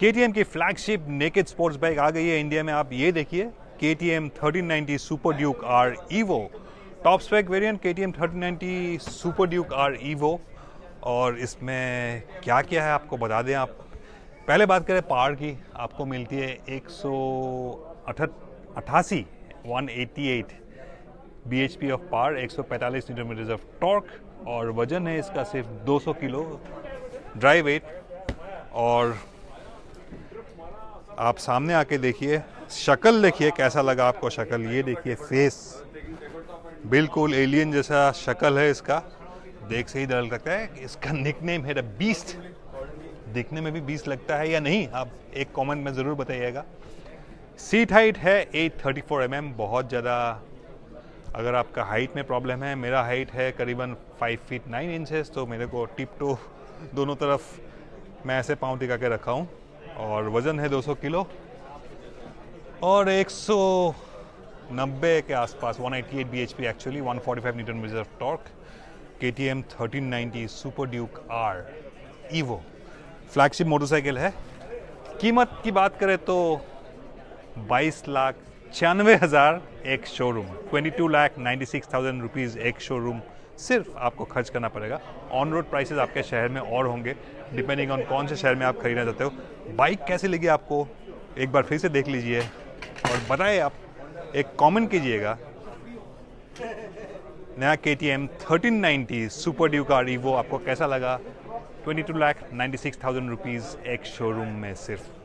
के की flagship naked sports bike आ गई है इंडिया में। आप ये देखिए K T M thirteen ninety super duke R evo. Top spec variant K T M thirteen ninety super duke R evo. और इसमें क्या क्या है आपको बता दें आप? पहले बात करें पावर की। आपको मिलती है एक सौ अठासी one eighty eight B H P of power एक सौ पैंतालीस न्यूटन ऑफ़ टॉर्क और वज़न है इसका सिर्फ़ 200 किलो। ड्राई वेट और आप सामने आके देखिए, शक्ल देखिए कैसा लगा आपको शक्ल, ये देखिए फेस बिल्कुल एलियन जैसा शक्ल है इसका। देख से ही डर लगता है इसका निकनेम है द बीस्ट दिखने में भी बीस लगता है या नहीं, आप एक कमेंट में ज़रूर बताइएगा। सीट हाइट है 834 थर्टी mm बहुत ज़्यादा, अगर आपका हाइट में प्रॉब्लम है, मेरा हाइट है करीबन 5 फीट 9 इंचेस तो मेरे को टिप टो दोनों तरफ़ मैं ऐसे पाँव टिका के रखा हूँ। और वज़न है 200 किलो और 190 के आसपास 188 eighty eight actually 145 newton metre of torque K T M thirteen Super Duke R Evo flagship motorcycle है। कीमत की बात करें तो 22 लाख छियानवे हज़ार ex showroom 22 lakh 96 thousand rupees ex showroom सिर्फ़ आपको खर्च करना पड़ेगा। ऑन रोड प्राइसेस आपके शहर में और होंगे डिपेंडिंग ऑन कौन से शहर में आप खरीदना चाहते हो। बाइक कैसी लगी आपको? एक बार फिर से देख लीजिए और बताए आप, एक कमेंट कीजिएगा। नया K T M thirteen ninety super duke R वो आपको कैसा लगा? Twenty two lakh ninety six thousand rupees ex showroom में सिर्फ़।